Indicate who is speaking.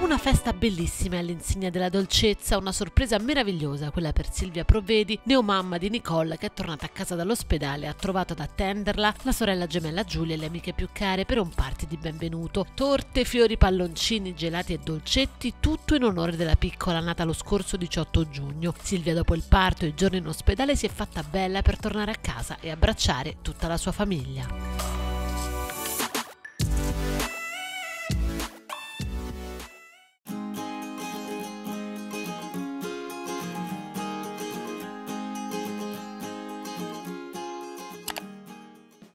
Speaker 1: Una festa bellissima all'insegna della dolcezza, una sorpresa meravigliosa quella per Silvia Provvedi, neomamma di Nicole che è tornata a casa dall'ospedale e ha trovato ad attenderla la sorella gemella Giulia e le amiche più care per un party di benvenuto. Torte, fiori, palloncini, gelati e dolcetti, tutto in onore della piccola nata lo scorso 18 giugno. Silvia dopo il parto e il giorno in ospedale si è fatta bella per tornare a casa e abbracciare tutta la sua famiglia.